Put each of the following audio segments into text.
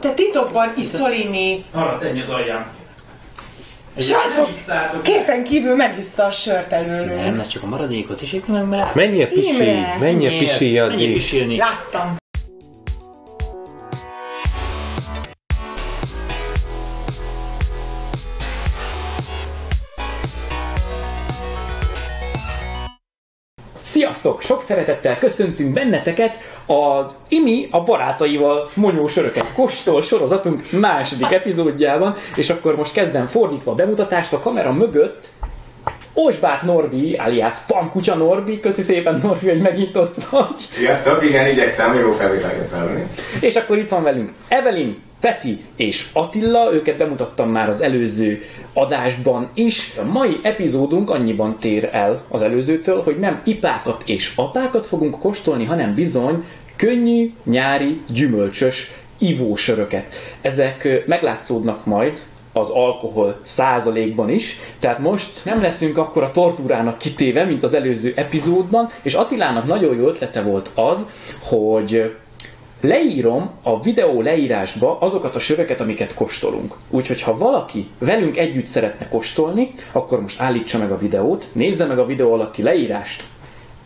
Te titokban iszol inni. Arra tenni az alján. Srácok, képen kívül megissza a sört előlünk. Nem, ez csak a maradékot, és egyébként meg rá. Menjél pisilj, Íme. menjél addig. pisilni. Láttam. Sziasztok! Sok szeretettel köszöntünk benneteket az Imi a barátaival monyó söröket kóstol sorozatunk második epizódjában, és akkor most kezdem fordítva a bemutatást a kamera mögött. Osbát Norbi, alias Pankutya Norbi, köszi szépen Norbi, hogy megint ott vagy. Sziasztok, igen, igyekszem jó felvételeket felvenni. És akkor itt van velünk Evelyn, Peti és Attila, őket bemutattam már az előző adásban is. A mai epizódunk annyiban tér el az előzőtől, hogy nem ipákat és apákat fogunk kóstolni, hanem bizony könnyű, nyári, gyümölcsös ivósöröket. Ezek meglátszódnak majd az alkohol százalékban is, tehát most nem leszünk akkor a tortúrának kitéve, mint az előző epizódban, és Attilának nagyon jó ötlete volt az, hogy leírom a videó leírásba azokat a söröket, amiket kóstolunk. Úgyhogy ha valaki velünk együtt szeretne kóstolni, akkor most állítsa meg a videót, nézze meg a videó alatti leírást,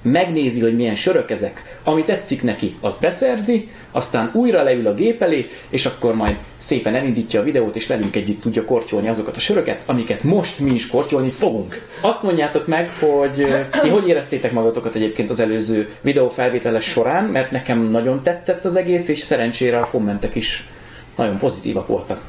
megnézi, hogy milyen sörök ezek, ami tetszik neki, azt beszerzi, aztán újra leül a gép elé, és akkor majd szépen elindítja a videót, és velünk együtt tudja kortyolni azokat a söröket, amiket most mi is kortyolni fogunk. Azt mondjátok meg, hogy ti hogy éreztétek magatokat egyébként az előző videó felvételes során, mert nekem nagyon tetszett az egész, és szerencsére a kommentek is nagyon pozitívak voltak.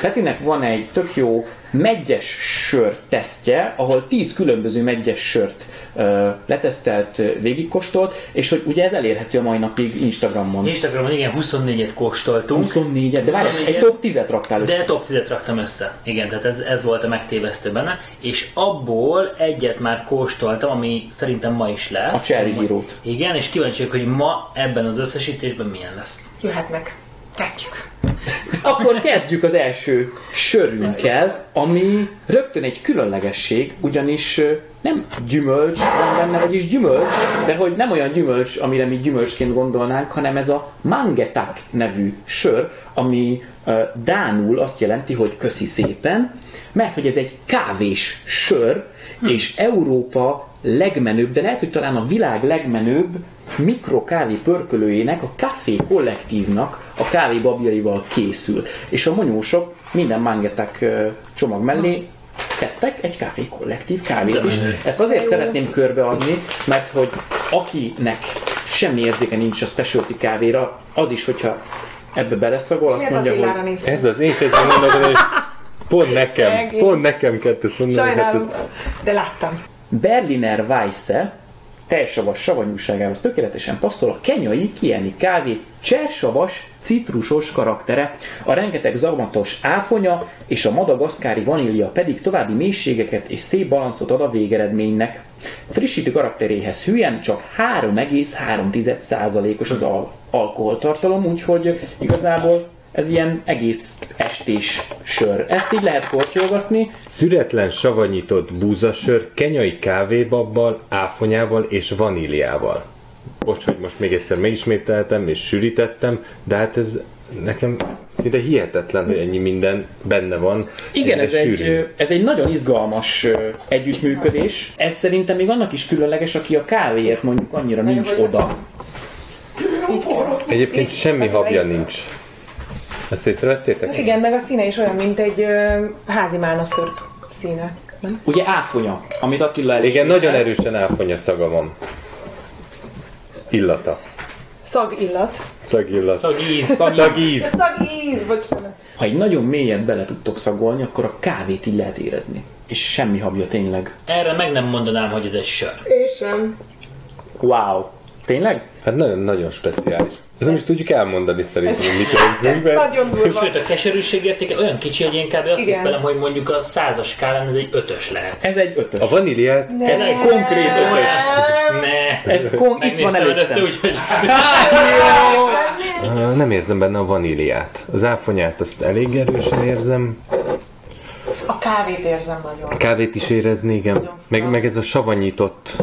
Petinek van egy tök jó megyes sör tesztje, ahol 10 különböző megyes sört ö, letesztelt, végigkóstolt, és hogy ugye ez elérhető a mai napig Instagramon. Instagramon igen, 24-et kóstoltunk. 24 de várj, 24 egy top 10-et raktál össze. De top 10-et raktam össze. Igen, tehát ez, ez volt a megtévesztő benne. És abból egyet már kóstoltam, ami szerintem ma is lesz. A Cherry Hero-t. Igen, és kíváncsi hogy ma ebben az összesítésben milyen lesz. Jöhetnek. Kezdjük. Akkor kezdjük az első sörünkkel, ami rögtön egy különlegesség, ugyanis nem gyümölcs van benne, vagyis gyümölcs, de hogy nem olyan gyümölcs, amire mi gyümölcsként gondolnánk, hanem ez a mangetak nevű sör, ami ö, Dánul azt jelenti, hogy köszi szépen, mert hogy ez egy kávés sör, és Európa legmenőbb, de lehet, hogy talán a világ legmenőbb mikrokávé pörkölőjének, a Café Kollektívnak a kávébabjaival készül. És a monyósok minden mangetak ö, csomag mellé tettek egy Café Kollektív kávét is. Ezt azért szeretném körbeadni, mert hogy akinek semmi érzéke nincs a specialty kávéra, az is, hogyha ebbe beleszagol, azt mondja, hogy? Ez az, én ezt mondom, hogy pont nekem, pont nekem kellett ezt mondani. Hát Sajnálom, ez, de láttam. Berliner Weisse tejsavas savanyúságához tökéletesen passzol a kenyai kieni kávé csersavas, citrusos karaktere, a rengeteg zagmatos áfonya és a madagaszkári vanília pedig további mélységeket és szép balanszot ad a végeredménynek. Frissítő karakteréhez hülyen csak 3,3%-os az al- alkoholtartalom, úgyhogy igazából ez ilyen egész estés sör. Ezt így lehet kortyolgatni, szüretlen savanyított búzasör, kenyai kávébabbal, áfonyával és vaníliával. Bocs, hogy most még egyszer megismételtem és sűrítettem, de hát ez nekem szinte hihetetlen, hogy ennyi minden benne van. Igen, ez egy, sűrűn. ez egy nagyon izgalmas együttműködés. Ez szerintem még annak is különleges, aki a kávéért mondjuk annyira nincs oda. Egyébként semmi habja nincs. Ezt észrevettétek? Hát igen, meg a színe is olyan, mint egy ö, házi málna szörp színe. Nem? Ugye áfonya, amit Attila Igen, elismert. nagyon erősen áfonya szaga van. Illata. Szagillat. Szagillat. Szagíz. Szagíz. Szagíz, bocsánat. Ha egy nagyon mélyen bele tudtok szagolni, akkor a kávét így lehet érezni. És semmi habja tényleg. Erre meg nem mondanám, hogy ez egy sör. És sem. Wow. Tényleg? Hát nagyon-nagyon speciális. Ez nem is tudjuk elmondani szerintem, hogy mit érzünk, Ez mert nagyon durva. Sőt, a keserűség értéke olyan kicsi, hogy én kb. azt tippelem, hogy mondjuk a százas skálán ez egy ötös lehet. Ez egy ötös. a vaníliát Ez egy konkrét ötös. Ne! Ez kon- itt van előttem. úgyhogy Ö, nem érzem benne a vaníliát. Az áfonyát azt elég erősen érzem. A kávét érzem nagyon. A kávét is érezni, igen. Meg, meg ez a savanyított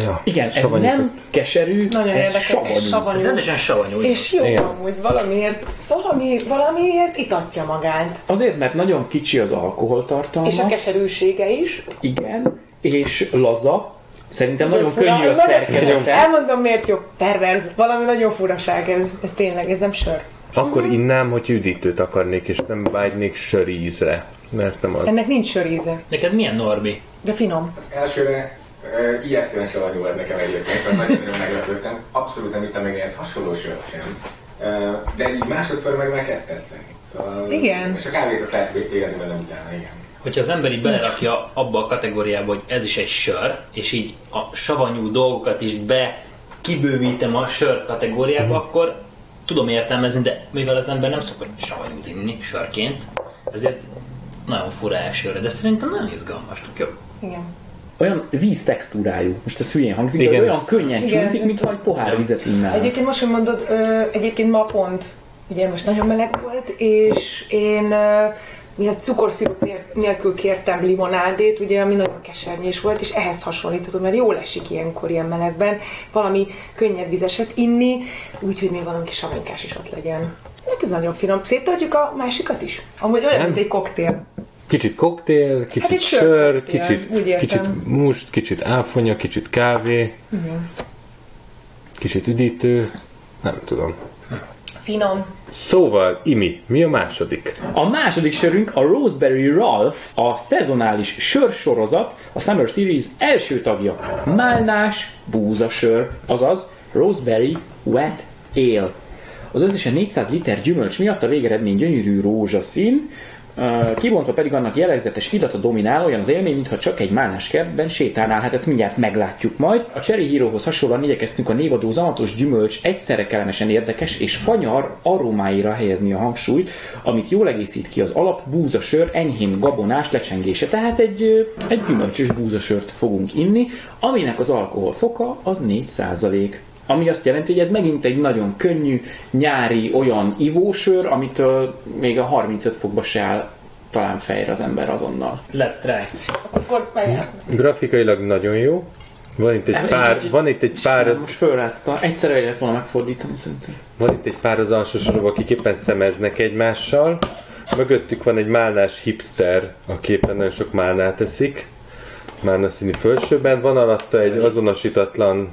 Ja, Igen, ez nem keserű, Nagyon ez érdekes, savanyú. és savanyú. Ez rendesen savanyú. És jó, Igen. amúgy valamiért, valami, valamiért itatja magát. Azért, mert nagyon kicsi az alkoholtartalma. És a keserűsége is. Igen, és laza. Szerintem nagyon fura. könnyű a Nagyon- szerkezete. Elmondom miért jó. Perverz. Valami nagyon furaság ez. Ez tényleg, ez nem sör. Akkor innám, hogy üdítőt akarnék, és nem vágynék sörízre. Mert nem az. Ennek nincs söríze. Neked milyen Norbi? De finom. Elsőre ijesztően savanyú volt nekem egyébként, mert nagyon-nagyon meglepődtem. Abszolút nem ittam meg ehhez hasonló sört sem. De így másodszor meg már kezd tetszeni. Szóval, Igen. És a kávét azt lehet, hogy élni velem utána, igen. Hogyha az ember így belerakja abba a kategóriába, hogy ez is egy sör, és így a savanyú dolgokat is be kibővítem a sör kategóriába, akkor tudom értelmezni, de mivel az ember nem szokott savanyút inni sörként, ezért nagyon fura elsőre, de szerintem nagyon izgalmas, tök jó. Igen. Olyan víz textúrájú. Most ez hülyén hangzik, de Igen. olyan könnyen Igen, csúszik, mintha egy pohár vizet innál. Egyébként most, hogy mondod, ö, egyébként ma pont, ugye most nagyon meleg volt, és én ö, mi ezt cukorszirup nél- nélkül kértem limonádét, ugye, ami nagyon kesernyés volt, és ehhez hasonlítottam, mert jól esik ilyenkor ilyen melegben, valami könnyed vizeset inni, úgyhogy még valami kis savanykás is ott legyen. Hát ez nagyon finom. Széttadjuk a másikat is? Amúgy olyan, Nem. mint egy koktél. Kicsit koktél, kicsit egy sör, sörkoktél, kicsit, kicsit must, kicsit áfonya, kicsit kávé, kicsit üdítő, nem tudom. Finom. Szóval, Imi, mi a második? A második sörünk a Roseberry Ralph, a szezonális sörsorozat, a Summer Series első tagja. Málnás búzasör, azaz Roseberry Wet Ale. Az összesen 400 liter gyümölcs miatt a végeredmény gyönyörű rózsaszín, kibontva pedig annak jellegzetes illata dominál, olyan az élmény, mintha csak egy málnás kertben sétálnál, hát ezt mindjárt meglátjuk majd. A Cherry Herohoz hasonlóan igyekeztünk a névadó zamatos gyümölcs egyszerre kellemesen érdekes és fanyar aromáira helyezni a hangsúlyt, amit jól egészít ki az alap búzasör enyhén gabonás lecsengése, tehát egy, egy gyümölcsös búzasört fogunk inni, aminek az alkohol foka az 4 ami azt jelenti, hogy ez megint egy nagyon könnyű, nyári olyan ivósör, amitől még a 35 fokba se áll talán fejre az ember azonnal. Let's try. Akkor fordulj Grafikailag nagyon jó. Van itt egy Nem, pár, egy- van itt egy pár, az, Most fölrázta. Egyszerre lehet volna megfordítani szerintem. van itt egy pár az alsó sorokban, akik éppen szemeznek egymással. Mögöttük van egy málnás hipster, aki éppen nagyon sok málnát eszik. Málna színű fölsőben. Van alatta egy azonosítatlan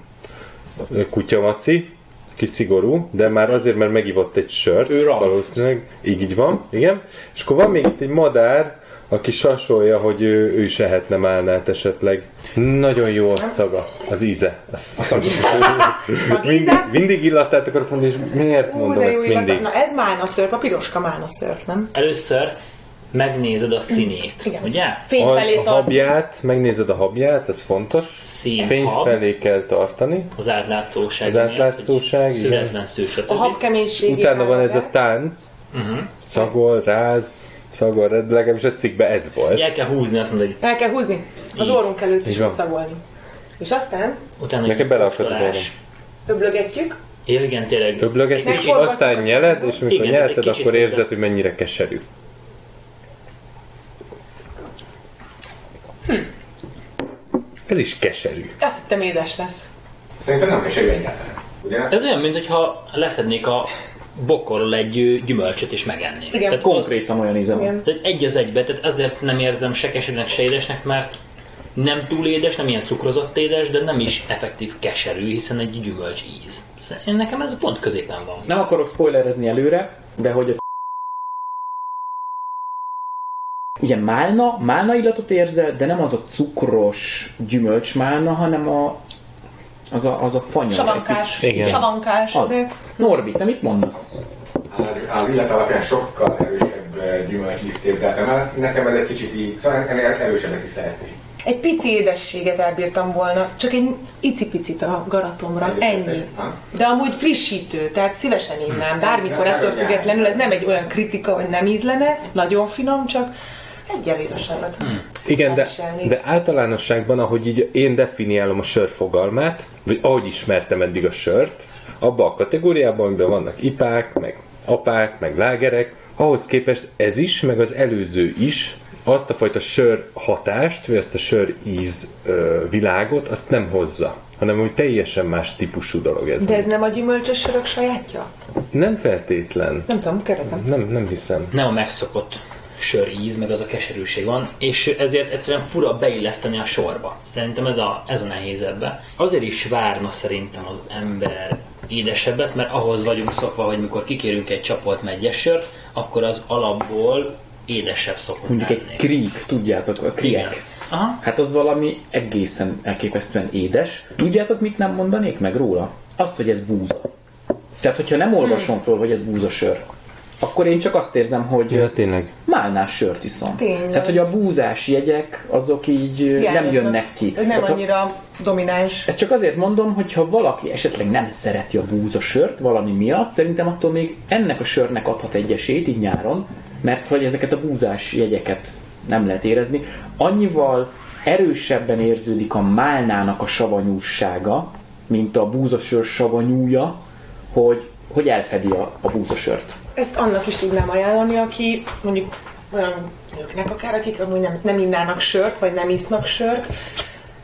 kutyamaci, ki szigorú, de már azért, mert megivott egy sört, Ő valószínűleg, így, így van, igen. És akkor van még itt egy madár, aki sasolja, hogy ő, ő is ehetne málnát esetleg. Nagyon jó a szaga, az íze. Az, mindig, mindig illatát akarok mondani, és miért Ú, mondom ezt mindig? Na ez málna szörp, a piroska málna szörp, nem? Először megnézed a színét, Igen. ugye? Fény felé A, a habját, megnézed a habját, ez fontos. Fény Színhab, felé kell tartani. az átlátszóság. Az átlátszóság, igen. Születlen stb. A hab keménységét. Utána van ez a tánc, szagol, ráz, szagol, legalábbis a cikkben ez volt. El kell húzni, azt mondod, hogy El kell húzni. Az Így. orrunk előtt is van. szagolni. És aztán utána Nekem beleakadt az orrom. öblögetjük. Igen, igen, tényleg. Megforgatjuk aztán nyeled, és amikor nyelted, akkor érzed, hogy mennyire keserű. Ez is keserű. Azt hittem édes lesz. Szerintem nem keserű egyáltalán. Ugyanaz? Ez olyan, mintha leszednék a bokorról egy gyümölcsöt és megenném. Igen. Tehát, Konkrétan olyan íze van. Tehát egy az egybe, tehát ezért nem érzem se keserűnek, se édesnek, mert nem túl édes, nem ilyen cukrozott édes, de nem is effektív keserű, hiszen egy gyümölcs íz. Szóval Én nekem ez pont középen van. Nem akarok spoilerezni előre, de hogy a Ugye málna, málna illatot érzel, de nem az a cukros gyümölcsmálna, hanem a, az a, az a fanyar. Savankás. Igen. Savankás. Az. Norbi, te mit mondasz? Az, az illat alapján sokkal erősebb eh, gyümölcsliszt képzeltem el. Nekem ez egy kicsit így, szóval ennél erősebbet is szeretnék. egy pici édességet elbírtam volna, csak egy icipicit a garatomra, ennyi. De amúgy frissítő, tehát szívesen innám, bármikor ettől függetlenül, ez nem egy olyan kritika, hogy nem ízlene, nagyon finom, csak egyel édesebbet. Igen, de, de általánosságban, ahogy így én definiálom a sör fogalmát, vagy ahogy ismertem eddig a sört, abban a kategóriában, amiben vannak ipák, meg apák, meg lágerek, ahhoz képest ez is, meg az előző is azt a fajta sör hatást, vagy azt a sör íz ö, világot, azt nem hozza, hanem hogy teljesen más típusú dolog ez. De ez nem a gyümölcsös sörök sajátja? Nem feltétlen. Nem tudom, kérdezem. Nem, nem hiszem. Nem a megszokott sör íz, meg az a keserűség van, és ezért egyszerűen fura beilleszteni a sorba. Szerintem ez a, ez a nehéz ebbe. Azért is várna szerintem az ember édesebbet, mert ahhoz vagyunk szokva, hogy mikor kikérünk egy csapolt megyes sört, akkor az alapból édesebb szokott Mondjuk egy lenni. krík, tudjátok, a. Aha. Hát az valami egészen elképesztően édes. Tudjátok, mit nem mondanék meg róla? Azt, hogy ez búza. Tehát, hogyha nem olvasom föl, hogy ez búzasör, akkor én csak azt érzem, hogy Ja, tényleg. málnás sört iszom. Tényleg. Tehát, hogy a búzás jegyek, azok így ö, nem jönnek ki. Ez nem Tehát, annyira domináns. ezt csak azért mondom, hogy ha valaki esetleg nem szereti a búzasört valami miatt, szerintem attól még ennek a sörnek adhat egy esélyt így nyáron, mert hogy ezeket a búzás jegyeket nem lehet érezni. Annyival erősebben érződik a málnának a savanyúsága, mint a búzasör savanyúja, hogy, hogy elfedi a, a búzasört. Ezt annak is tudnám ajánlani, aki mondjuk olyan nőknek akár, akik amúgy nem, nem innának sört, vagy nem isznak sört,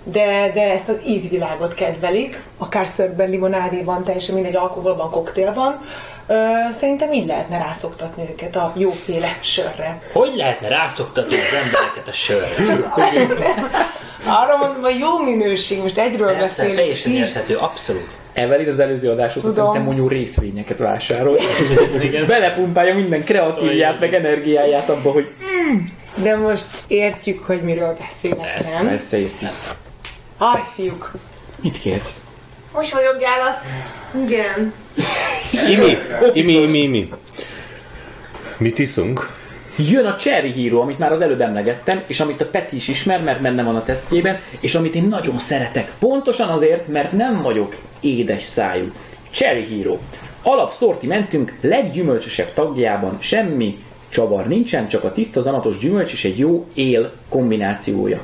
de, de ezt az ízvilágot kedvelik, akár szörben, limonádéban, teljesen mindegy alkoholban, koktélban. Ö, szerintem így lehetne rászoktatni őket a jóféle sörre. Hogy lehetne rászoktatni az embereket a sörre? Arra mondom, hogy jó minőség, most egyről Persze, beszélünk. teljesen érthető, abszolút. Evelyn az előző adás óta szerintem mondjuk részvényeket vásárol. Igen. Belepumpálja minden kreatívját, meg energiáját abba, hogy De most értjük, hogy miről beszélek, Persze, nem? persze értjük. Aj, fiúk, Mit kérsz? mosolyogjál azt. Igen. Imi, imi, imi, imi. Mit iszunk? Jön a Cherry Hero, amit már az előbb emlegettem, és amit a Peti is ismer, mert benne van a tesztjében, és amit én nagyon szeretek. Pontosan azért, mert nem vagyok édes szájú. Cherry Hero. Alapszortimentünk leggyümölcsösebb tagjában semmi csavar nincsen, csak a tiszta zanatos gyümölcs és egy jó él kombinációja.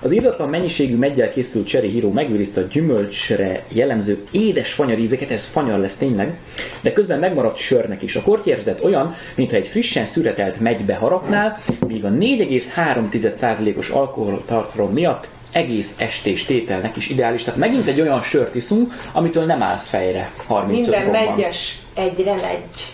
Az írdatlan mennyiségű meggyel készült Cherry Hero megőrizte a gyümölcsre jellemző édes fanyarízeket, ez fanyar lesz tényleg, de közben megmaradt sörnek is. A kortyérzet olyan, mintha egy frissen szüretelt megybe harapnál, míg a 4,3%-os alkoholtartalom miatt egész estés tételnek is ideális. Tehát megint egy olyan sört iszunk, amitől nem állsz fejre 35 Minden fokban. megyes, egyre megy.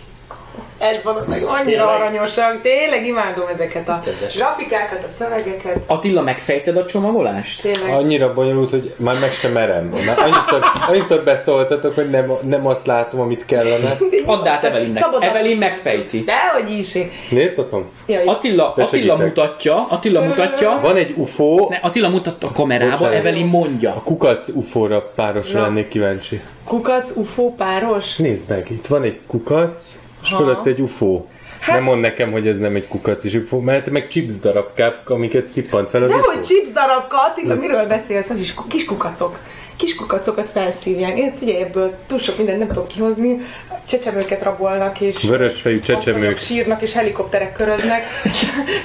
Ez van meg annyira Tényleg? aranyosak, tényleg imádom ezeket a grafikákat, a szövegeket. Attila, megfejted a csomagolást? Tényleg. Annyira bonyolult, hogy már meg sem merem. Már annyiszor, annyiszor beszóltatok, hogy nem, nem azt látom, amit kellene. Add át Evelynnek. Szabad Evelyn asszociáció. megfejti. Dehogy is. Nézd otthon. Jaj, Attila, Attila mutatja, Attila mutatja, Van egy UFO, ne, Attila mutatta a kamerába, Bocsánat. Evelyn mondja. kukac UFO-ra párosra lennék kíváncsi. Kukac, ufó, páros. Nézd meg, itt van egy kukac, és fölött egy UFO. Hát- Nem mond nekem, hogy ez nem egy kukac és UFO, mert meg chips darabkák, amiket szippant fel az Dehogy UFO. chips darabka, Attila, miről beszélsz? Az is kis kukacok. Kis kukacokat felszívják. Én figyelj, ebből túl sok mindent nem tudok kihozni. Csecsemőket rabolnak, és Vörösfejű csecsemők. sírnak, és helikopterek köröznek.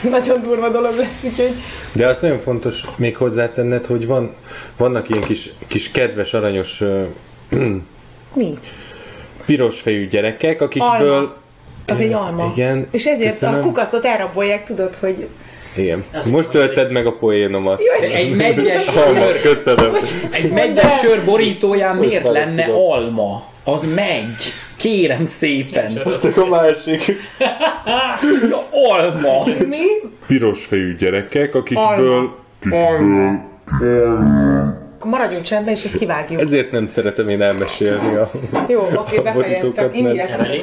Ez nagyon durva dolog lesz, úgyhogy De azt nagyon fontos még hozzátenned, hogy van, vannak ilyen kis, kis kedves, aranyos, mi? Piros fejű gyerekek, akikből... Alma. Az egy alma. Igen. És ezért köszönöm. a kukacot elrabolják, tudod, hogy Igen. Ez Most egy- tölted meg a poénomat. Egy megyes Alma, sör, köszönöm. egy megyes sör borítóján miért lenne tudom. alma? Az megy. Kérem szépen. Azt a másik. Ja, alma. mi? Piros fejű gyerekek, Alma. akikből... Akkor maradjunk csendben, és ezt kivágjuk. Ezért nem szeretem én elmesélni a... Jó, oké, befejeztem. borítókat, Én mert- lesz.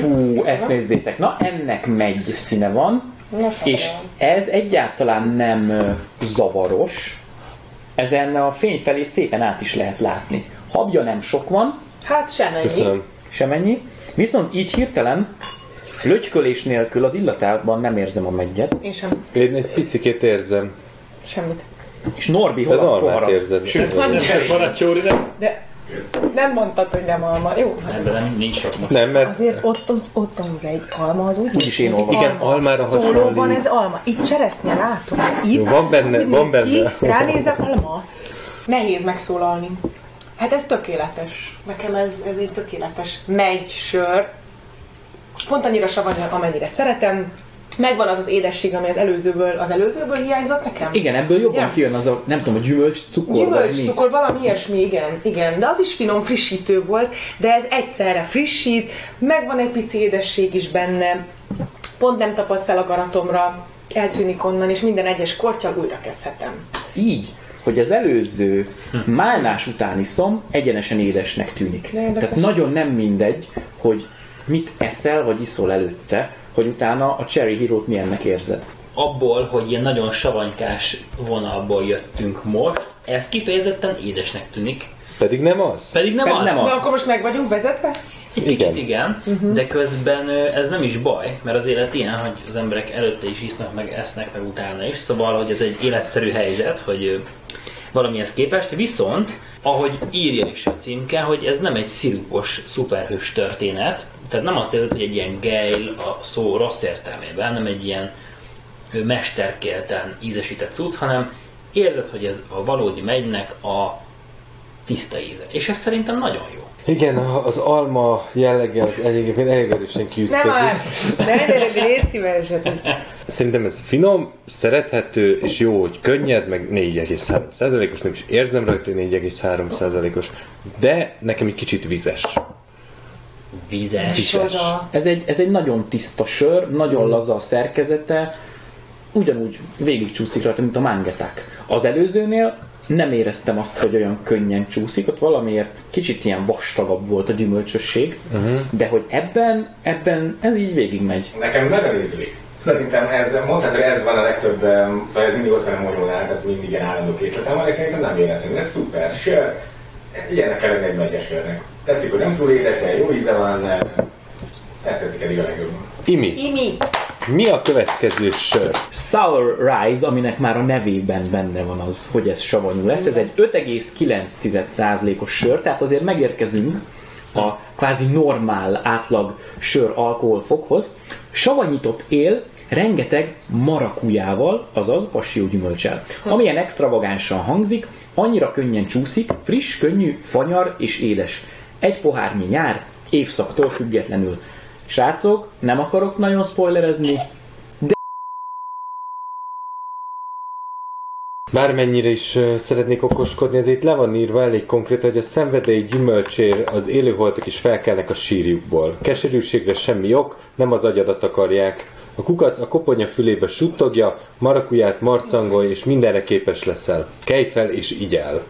Hú, ezt nézzétek. Na, ennek megy színe van, és ez egyáltalán nem zavaros. Ezen a fény felé szépen át is lehet látni. Habja nem sok van, Hát semennyi. Köszönöm. semennyi. Viszont így hirtelen, lögykölés nélkül az illatában nem érzem a meggyet. Én sem. Én egy picikét érzem. Semmit. És Norbi, hol a poharat? érzed. Sőt, Nem csak baracsóri, de De nem mondtad, hogy nem alma. Jó, hát ebben nem, nincs sok most. Nem, mert azért ott, ott az egy alma, az úgy Úgyis én olvasom. Igen, almára Szólóban hasonlít. ez alma. Itt cseresznye, látom. Itt, Jó, van benne- van néz ki, benne. Ránézek, alma. Nehéz megszólalni. Hát ez tökéletes. Nekem ez, ez egy tökéletes megy sör. Pont annyira savany, amennyire szeretem. Megvan az az édesség, ami az előzőből, az előzőből hiányzott nekem. Igen, ebből jobban Igen. kijön az a, nem tudom, a gyümölcs cukor. Gyümölcs, vagy mi. cukor, valami ilyesmi, igen, igen. De az is finom, frissítő volt, de ez egyszerre frissít, megvan egy pici édesség is benne, pont nem tapad fel a garatomra, eltűnik onnan, és minden egyes kortyal újra kezdhetem. Így, hogy az előző málnás után iszom, egyenesen édesnek tűnik. Tehát nagyon nem mindegy, hogy mit eszel vagy iszol előtte, hogy utána a Cherry Hero-t milyennek érzed. Abból, hogy ilyen nagyon savanykás vonalból jöttünk most, ez kifejezetten édesnek tűnik. Pedig nem az. Pedig nem Pedig az. nem Na Az. akkor most meg vagyunk vezetve? Egy kicsit Igen. igen, uh-huh. de közben ez nem is baj, mert az élet ilyen, hogy az emberek előtte is isznak, meg esznek, meg utána is, szóval, hogy ez egy életszerű helyzet, hogy valamihez képest, viszont, ahogy írja is a címke, hogy ez nem egy szirupos szuperhős történet, tehát nem azt érzed, hogy egy ilyen geil a szó rossz értelmében, nem egy ilyen mesterkélten ízesített cucc, hanem érzed, hogy ez a valódi megynek a tiszta íze. És ez szerintem nagyon jó. Igen, az alma jellege az elég, elég erősen Nem kiütközik. már! Ne, légy Szerintem ez finom, szerethető, és jó, hogy könnyed, meg 4,3%-os, nem is érzem rajta, hogy 4,3%-os, de nekem egy kicsit vizes. Vizes. Csoda. Ez egy, ez egy nagyon tiszta sör, nagyon laza a szerkezete, ugyanúgy végigcsúszik rajta, mint a mangeták. Az előzőnél nem éreztem azt, hogy olyan könnyen csúszik, ott valamiért kicsit ilyen vastagabb volt a gyümölcsösség, uh-huh. de hogy ebben, ebben ez így végigmegy. Nekem nagyon ízlik. Szerintem ez, mondhatod, hogy ez van a legtöbb, szóval mindig ott van a monyónál, tehát mindig ilyen állandó készletem van, és szerintem nem véletlenül. Ez szuper. Sör, ilyennek kell egy megyes sörnek. Tetszik, hogy nem túl édes, de jó íze van, ezt tetszik eddig a legjobban. Imi, Imi! mi a következő sör? Sour Rise, aminek már a nevében benne van az, hogy ez savanyú lesz. Ez egy 5,9%-os sör, tehát azért megérkezünk a kvázi normál átlag sör alkoholfokhoz. Savanyított él rengeteg marakujával, azaz passió gyümölcsel. Amilyen extravagánsan hangzik, annyira könnyen csúszik, friss, könnyű, fanyar és édes. Egy pohárnyi nyár, évszaktól függetlenül. Srácok, nem akarok nagyon spoilerezni, Bármennyire is szeretnék okoskodni, ezért le van írva elég konkrétan, hogy a szenvedély gyümölcsér az élőholtak is felkelnek a sírjukból. Keserűségre semmi ok, nem az agyadat akarják. A kukac a koponya fülébe suttogja, marakuját marcangol, és mindenre képes leszel. Kelj fel és igyel.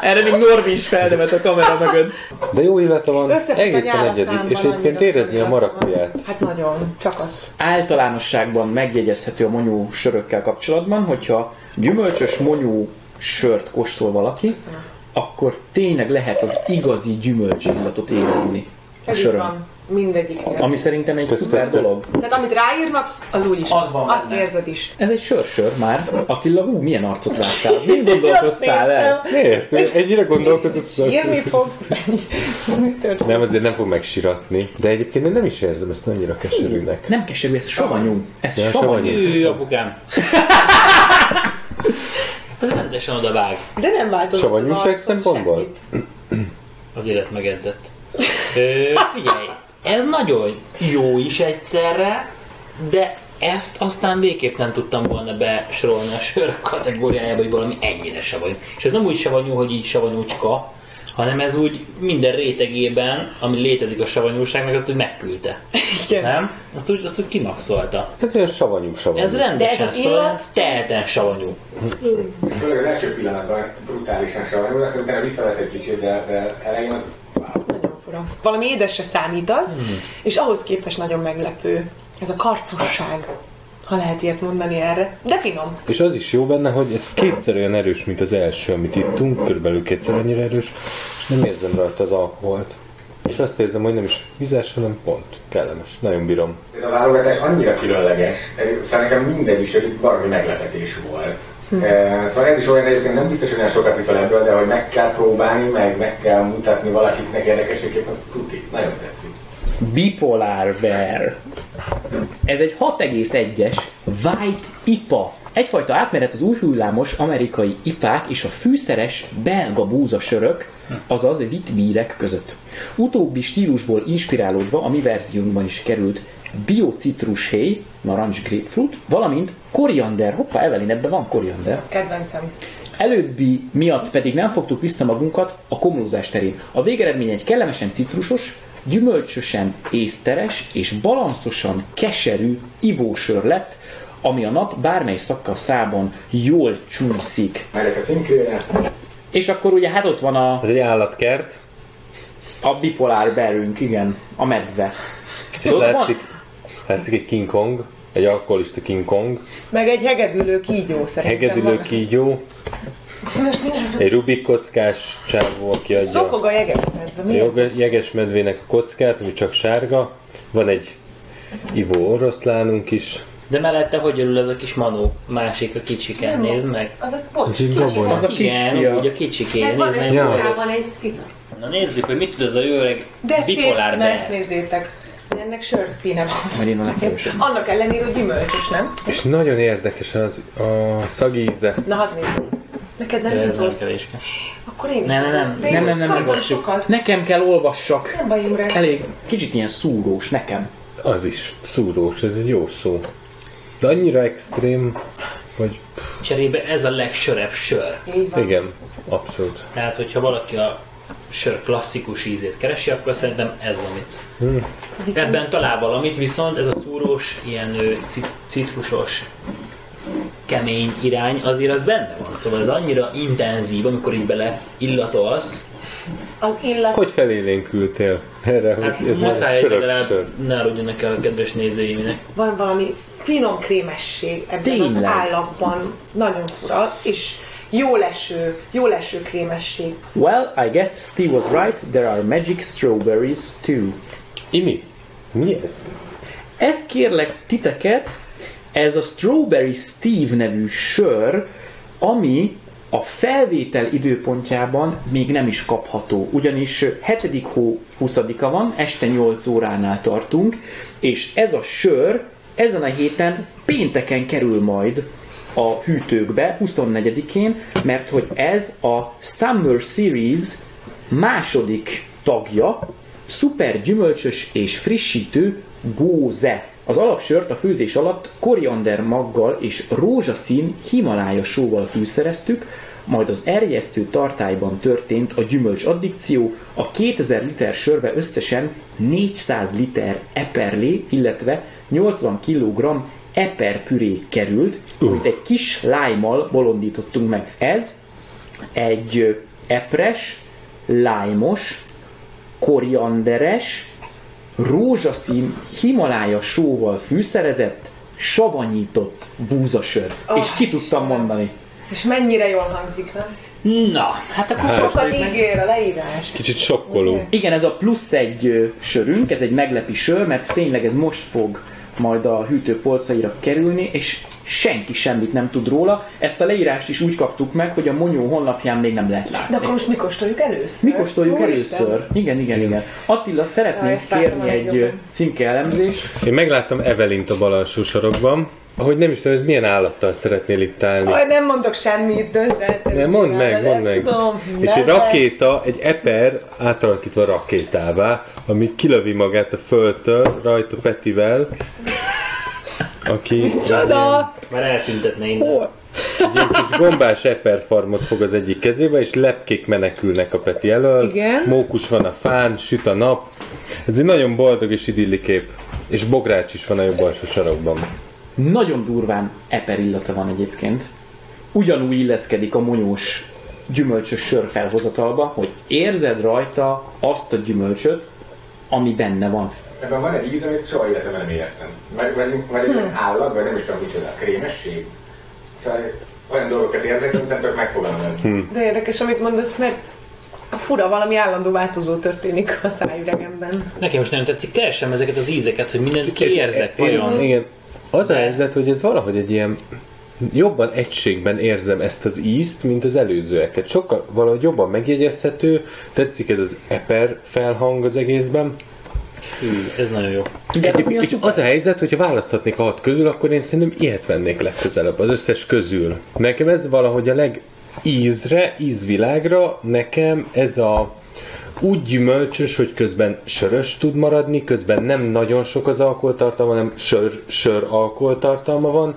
Erre még Norbi is felnevet a kamera mögött. De jó illata van, Összefut egészen számban, és egyébként érezni a marakuját. Hát nagyon, csak azt. Általánosságban megjegyezhető a monyú sörökkel kapcsolatban, hogyha gyümölcsös monyú sört kóstol valaki, Köszönöm. akkor tényleg lehet az igazi gyümölcs illatot érezni a sörön. van. Mindegyik. Ami szerintem egy Kösz, szuper kösz, dolog. Tehát amit ráírnak, az úgy is. Az van Azt benne. érzed is. Ez egy sörsör már. Attila, hú, milyen arcot láttál? Mind gondolkoztál el? Miért? Ennyire gondolkodott? Sírni fogsz? Mi történt? Nem, azért nem fog megsiratni. De egyébként én nem is érzem ezt annyira keserűnek. Nem keserű, ez savanyú. Ez Ja, savanyú. Ő, apukám. Ez rendesen oda vág. De nem változott Savanyúság szempontból? Az élet megedzett. Ö, figyelj, ez nagyon jó is egyszerre, de ezt aztán végképp nem tudtam volna besorolni a sör kategóriájába, hogy valami ennyire savanyú. És ez nem úgy savanyú, hogy így savanyúcska, hanem ez úgy minden rétegében, ami létezik a savanyúságnak, azt úgy megküldte. Igen. Nem? Azt úgy, azt úgy kimaxolta. Ez olyan savanyú savanyú. Ez rendesen De ez az szól, illat? teljesen savanyú. Főleg az első pillanatban brutálisan savanyú, aztán utána visszavesz egy kicsit, de, de elején az fura. Valami édesre számít az, és ahhoz képest nagyon meglepő. Ez a karcosság, ha lehet ilyet mondani erre. De finom. És az is jó benne, hogy ez kétszer olyan erős, mint az első, amit ittunk, körülbelül kétszer annyira erős, és nem érzem rajta az alkoholt. És azt érzem, hogy nem is vizes, hanem pont. Kellemes. Nagyon bírom. Ez a válogatás annyira különleges, szóval nekem mindegy is egy valami meglepetés volt. Hm. Szóval ez is olyan egyébként nem biztos, hogy olyan sokat iszol ebből, de hogy meg kell próbálni, meg meg kell mutatni valakiknek érdekességképp, az tuti. Nagyon tetszik. Bipolar Bear. Ez egy 6,1-es White IPA Egyfajta átmenet az új hullámos amerikai ipák és a fűszeres belga búzasörök, azaz vitbírek között. Utóbbi stílusból inspirálódva a mi verziónkban is került biocitrushéj, narancs grapefruit, valamint koriander, hoppá Evelyn, ebben van koriander, Kedvencem. Előbbi miatt pedig nem fogtuk vissza magunkat a komlózás terén. A végeredmény egy kellemesen citrusos, gyümölcsösen észteres és balanszosan keserű ivósör lett, ami a nap bármely szakaszában jól csúszik. Megyek a címkőre. És akkor ugye hát ott van a, Ez egy állatkert, a bipolár belünk, igen, a medve. és Ott van- látszik, egy King Kong, egy alkoholista King Kong, Meg egy hegedülő kígyó szerintem. hegedülő van. kígyó, egy Rubik kockás csávó, aki adja Szokog a jegesmedve. joga- jegesmedvének a kockát, ami csak sárga. Van egy ivó oroszlánunk is. De mellette hogy örül ez a kis manó? Másik a kicsiken, Nem. nézd meg. Az a egy kicsi. Az a Igen, kisfia. úgy a van nézd meg. Magában egy cica. Na nézzük, hogy mit tud ez a jó öreg De szép, bipolár na ezt nézzétek. Ennek sör színe van. Én. Annak ellenére, hogy gyümölcsös, nem? És nagyon érdekes az a szagíze. Na, hadd nézzük. Neked nem ez kevéske. Akkor én is. Nem, nem, nem. Nem, nem, nem, nem. sokat. Nekem kell olvassak. Nem baj, Imre. Elég, kicsit ilyen szúrós nekem. Az is szúrós, ez egy jó szó. De annyira extrém, hogy Cserébe ez a legsörebb sör. Így van. igen, abszolút. Tehát, hogyha valaki a sör klasszikus ízét keresi, akkor szerintem ez amit. Viszont Ebben talál valamit, viszont ez a szúrós, ilyen cit- citrusos, kemény irány, azért az benne van. Szóval ez annyira intenzív, amikor így bele illatolsz. az illat... Hogy felélénkültél erre, Hát hogy ez muszáj legalább ne aludjanak el a kedves nézőimnek. van valami finom krémesség ebben az Tényleg. állapban. Nagyon fura, és jó leső, jó leső krémesség. Well, I guess Steve was right, there are magic strawberries too. Imi, mi ez? Ez kérlek titeket, ez a Strawberry Steve nevű sör, ami a felvétel időpontjában még nem is kapható, ugyanis 7. hó 20-a van, este 8 óránál tartunk, és ez a sör ezen a héten pénteken kerül majd a hűtőkbe, 24-én, mert hogy ez a Summer Series második tagja, szuper gyümölcsös és frissítő góze. Az alapsört a főzés alatt koriander maggal és rózsaszín Himalája sóval fűszereztük, majd az erjesztő tartályban történt a gyümölcs addikció, a 2000 liter sörbe összesen 400 liter eperlé, illetve 80 kg eperpüré került, amit egy kis lájmal bolondítottunk meg. Ez egy epres, lájmos, korianderes, rózsaszín Himalája sóval fűszerezett, savanyított búzasör. Oh, és ki tudtam mondani. És mennyire jól hangzik, nem? Na, hát akkor Sokat ígér a leírás. Kicsit sokkoló. Igen, ez a plusz egy sörünk, ez egy meglepi sör, mert tényleg ez most fog majd a hűtő polcaira kerülni, és senki semmit nem tud róla. Ezt a leírást is úgy kaptuk meg, hogy a Monyó honlapján még nem lehet látni. De akkor most mi kóstoljuk először? Mi kóstoljuk Úristen. először? Igen, igen, igen. Attila, szeretnénk kérni egy címke elemzést. Én megláttam Evelint a bal alsó sarokban. Ahogy nem is tudom, ez milyen állattal szeretnél itt állni. Aj, nem mondok semmit, döntsd el. Nem, mondd meg, mondd meg. Tudom, És egy rakéta, egy eper átalakítva rakétává, ami kilövi magát a földtől, rajta Petivel, aki Csoda! már eltüntetne innen. egy kis gombás eperfarmot fog az egyik kezébe, és lepkék menekülnek a Peti elől. Igen. Mókus van a fán, süt a nap. Ez egy nagyon boldog és idilli kép. És bogrács is van a jobb alsó sarokban. Nagyon durván eper illata van egyébként. Ugyanúgy illeszkedik a monyós gyümölcsös sör felhozatalba, hogy érzed rajta azt a gyümölcsöt, ami benne van. Ebben van egy íz, amit soha életemben nem éreztem. Vagy, vagy, vagy egy Hm. állat, vagy nem is tudom micsoda, a krémesség. Szóval olyan dolgokat érzek, amit nem tudok megfogalmazni. De érdekes, amit mondasz, mert a fura valami állandó változó történik a szájüregemben. Nekem most nem tetszik, keresem ezeket az ízeket, hogy mindent kiérzek Én- olyan. Igen. Az a helyzet, hogy ez valahogy egy ilyen jobban egységben érzem ezt az ízt, mint az előzőeket. Sokkal valahogy jobban megjegyezhető, tetszik ez az eper felhang az egészben, Hű, ez nagyon jó. Tudjátok, mi a És szuper? az a helyzet, hogyha választhatnék a hat közül, akkor én szerintem ilyet vennék legközelebb, az összes közül. Nekem ez valahogy a legízre, ízvilágra, nekem ez a úgy gyümölcsös, hogy közben sörös tud maradni, közben nem nagyon sok az alkoholtartalma, hanem sör, sör alkoholtartalma van.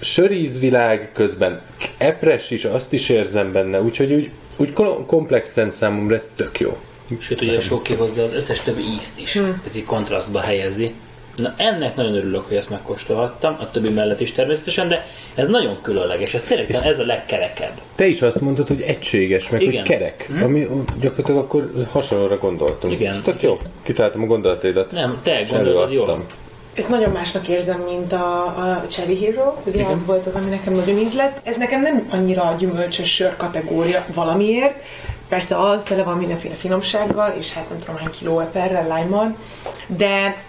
Sörízvilág, közben epres is, azt is érzem benne, úgyhogy úgy, úgy kom- komplexen számomra ez tök jó. Sőt, ugye sok hozza az összes többi ízt is, Hm. pici kontrasztba helyezi. Na ennek nagyon örülök, hogy ezt megkóstolhattam, a többi mellett is természetesen, de ez nagyon különleges, ez tényleg ez a legkerekebb. Te is azt mondtad, hogy egységes, meg Igen. hogy kerek. Ami gyakorlatilag akkor hasonlóra gondoltunk. Igen. Tök jó. Kitaláltam a gondolataidat. Nem, te gondolod előadtam. Ezt nagyon másnak érzem, mint a, a Cherry Hero, ugye Igen. az volt az, ami nekem nagyon ízlett. Ez nekem nem annyira a gyümölcsös sör kategória valamiért, persze az, tele van mindenféle finomsággal, és hát nem tudom hány kiló eperrel, lime de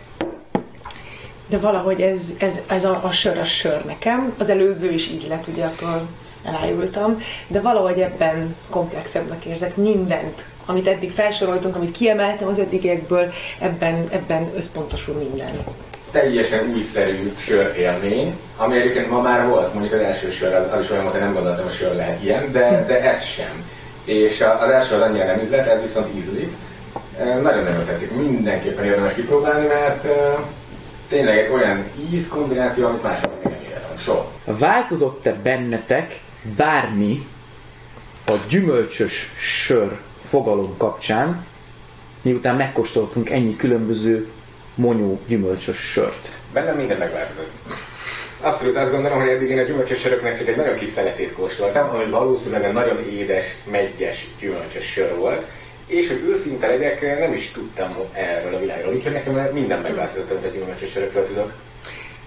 de valahogy ez, ez, ez a, a sör a sör nekem. Az előző is ízlet, ugye attól elájultam, de valahogy ebben komplexebbnek érzek mindent, amit eddig felsoroltunk, amit kiemeltem az eddigiekből, ebben, ebben összpontosul minden. teljesen újszerű sör élmény, ami egyébként ma már volt, mondjuk az első sör, az, az is olyan volt, hogy nem gondoltam, hogy sör lehet ilyen, de, de ez sem. És az első az annyira nem ízlet, ez viszont ízlik. Nagyon-nagyon tetszik, mindenképpen érdemes kipróbálni, mert tényleg olyan íz kombináció, amit máshol nem éreztem, soha. Változott-e bennetek bármi a gyümölcsös sör fogalom kapcsán, miután megkóstoltunk ennyi különböző monyó gyümölcsös sört? Bennem minden megváltozott. Abszolút azt gondolom, hogy eddig én a gyümölcsös söröknek csak egy nagyon kis szeletét kóstoltam, ami valószínűleg egy nagyon édes, meggyes gyümölcsös sör volt, és hogy őszinte legyek, nem is tudtam erről a világról, úgyhogy nekem minden megváltozott, amit a gyümölcsös sörökről tudok.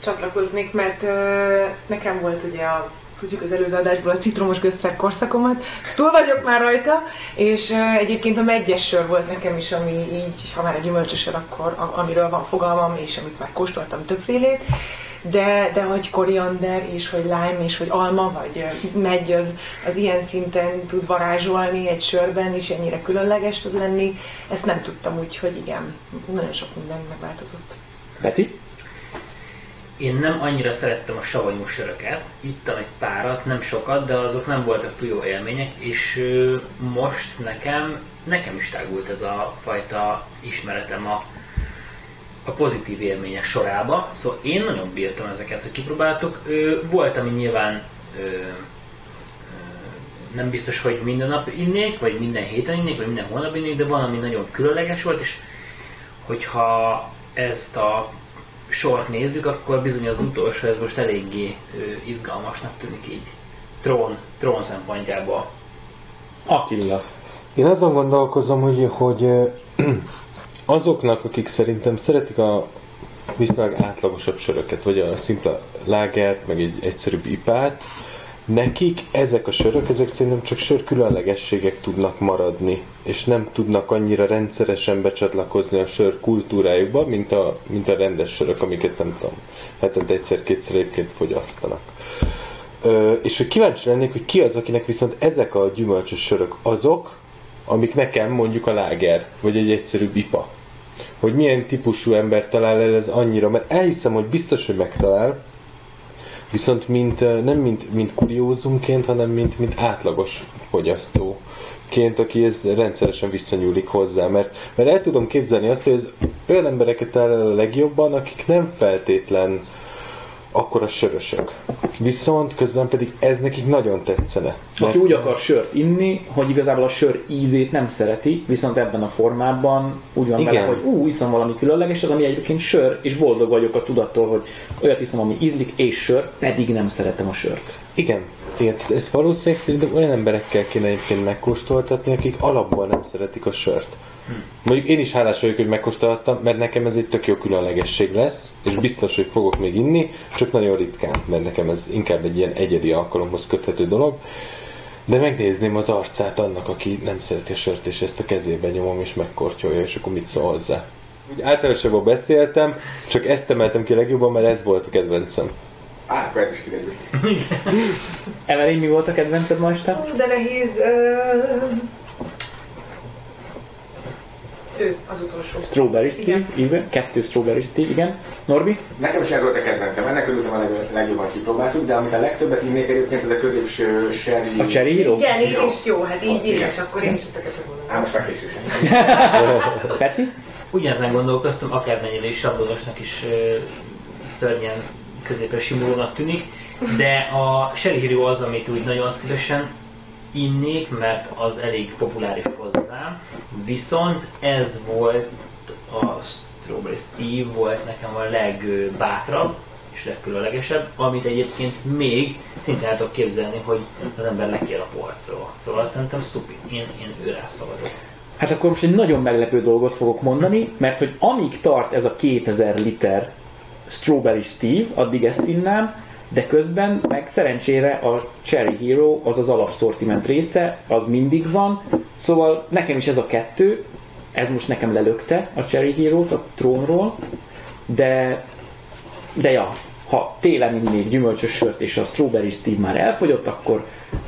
csatlakoznék, mert ö, nekem volt ugye a tudjuk az előző adásból a citromos gőzszer korszakomat, túl vagyok már rajta, és ö, egyébként a meggyes sör volt nekem is, ami így, ha már a gyümölcsös sör, akkor a, amiről van fogalmam, és amit már kóstoltam többfélét, de, de hogy koriander, és hogy lime, és hogy alma, vagy megy, az, az ilyen szinten tud varázsolni egy sörben, és ennyire különleges tud lenni, ezt nem tudtam, úgyhogy igen, nagyon sok minden megváltozott. Peti? Én nem annyira szerettem a savanyú söröket, ittam egy párat, nem sokat, de azok nem voltak túl jó élmények, és most nekem, nekem is tágult ez a fajta ismeretem a, a pozitív élmények sorába, szóval én nagyon bírtam ezeket, hogy kipróbáltuk. Volt, ami nyilván nem biztos, hogy minden nap innék, vagy minden héten innék, vagy minden hónap innék, de van, ami nagyon különleges volt, és hogyha ezt a sort nézzük, akkor bizony az utolsó, ez most eléggé izgalmasnak tűnik így. Trón, trón szempontjából. Attila. Én azon gondolkozom, hogy, hogy azoknak, akik szerintem szeretik a viszonylag átlagosabb söröket, vagy a szimpla lágert, meg egy egyszerűbb ipát, nekik ezek a sörök, ezek szerintem csak sör különlegességek tudnak maradni, és nem tudnak annyira rendszeresen becsatlakozni a sör kultúrájukba, mint a, mint a rendes sörök, amiket nem tudom, hetente egyszer-kétszer egyébként fogyasztanak. Ö, és hogy kíváncsi lennék, hogy ki az, akinek viszont ezek a gyümölcsös sörök azok, amik nekem mondjuk a láger, vagy egy egyszerű bipa. Hogy milyen típusú ember talál el ez annyira, mert elhiszem, hogy biztos, hogy megtalál, viszont mint, nem mint, mint kuriózumként, hanem mint, mint átlagos fogyasztóként, aki ez rendszeresen visszanyúlik hozzá, mert, mert el tudom képzelni azt, hogy ez olyan embereket el a legjobban, akik nem feltétlen akkor a sörösök. Viszont közben pedig ez nekik nagyon tetszene. Aki úgy akar sört inni, hogy igazából a sör ízét nem szereti, viszont ebben a formában úgy van Igen. vele, hogy ú, iszom valami különlegeset, ami egyébként sör, és boldog vagyok a tudattól, hogy olyat iszom, ami ízlik, és sör, pedig nem szeretem a sört. Igen, igen, ezt valószínűleg szerintem olyan emberekkel kéne egyébként megkóstoltatni, akik alapból nem szeretik a sört. Mondjuk én is hálás vagyok, hogy megkóstoltam, mert nekem ez egy tök jó különlegesség lesz, és biztos, hogy fogok még inni, csak nagyon ritkán, mert nekem ez inkább egy ilyen egyedi alkalomhoz köthető dolog. De megnézném az arcát annak, aki nem szereti a sört, és ezt a kezébe nyomom, és megkortyolja, és akkor mit szól hozzá. Úgy általánosabban beszéltem, csak ezt emeltem ki legjobban, mert ez volt a kedvencem. Á, akkor ez is kiderült. Evelyn, mi volt a kedvenced ma este? De nehéz. Ö... Ő az utolsó. Strawberry Steve, Igen. Kettő Strawberry Steve, igen. Norbi? Nekem is ez volt a kedvencem, ennek örültem a leg- legjobban kipróbáltuk, de amit a legtöbbet innék egyébként, ez a középső sherry. A Cherry Hero? Igen, így is jó, hát így éles, akkor én is ezt a kettőt. Á, most már késő Peti? Ugyanezen gondolkoztam, akármennyire is sablonosnak is ö, szörnyen középes simulónak tűnik, de a Sherry Hero az, amit úgy nagyon szívesen innék, mert az elég populáris hozzám, viszont ez volt a Strawberry Steve volt nekem a legbátrabb és legkülönlegesebb, amit egyébként még szinte el tudok képzelni, hogy az ember lekér a polcról. Szóval szerintem stupid. Én, én őrá szavazok. Hát akkor most egy nagyon meglepő dolgot fogok mondani, mert hogy amíg tart ez a 2000 liter Strawberry Steve, addig ezt innám, de közben meg szerencsére a Cherry Hero, az az alapszortiment része, az mindig van, szóval nekem is ez a kettő, ez most nekem lelökte a Cherry Hero-t a trónról, de, de ja, ha télen innék gyümölcsös sört és a Strawberry Steve már elfogyott, akkor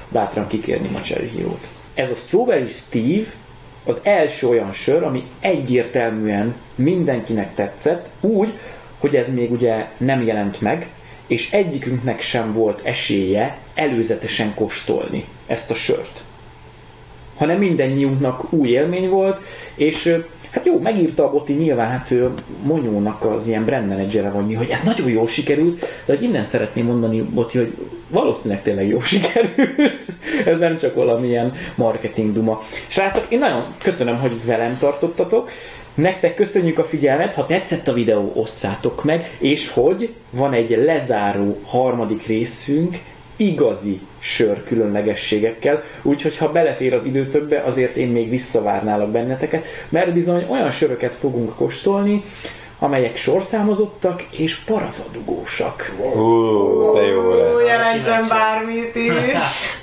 bátran kikérném a Cherry Hero-t. Ez a Strawberry Steve az első olyan sör, ami egyértelműen mindenkinek tetszett, úgy, hogy ez még ugye nem jelent meg, és egyikünknek sem volt esélye előzetesen kóstolni ezt a sört hanem mindennyiunknak új élmény volt, és hát jó, megírta a Boti nyilván, hát Monyónak az ilyen brand managere vagy mi, hogy ez nagyon jól sikerült, de hogy innen szeretném mondani, Boti, hogy valószínűleg tényleg jól sikerült. ez nem csak valamilyen marketing duma. Srácok, én nagyon köszönöm, hogy velem tartottatok. Nektek köszönjük a figyelmet, ha tetszett a videó, osszátok meg, és hogy van egy lezáró harmadik részünk, igazi sör különlegességekkel, úgyhogy ha belefér az idő többe, azért én még visszavárnálok benneteket, mert bizony olyan söröket fogunk kóstolni, amelyek sorszámozottak és parafadugósak. Ú, de jó lesz. Ó, jelentsen bármit is.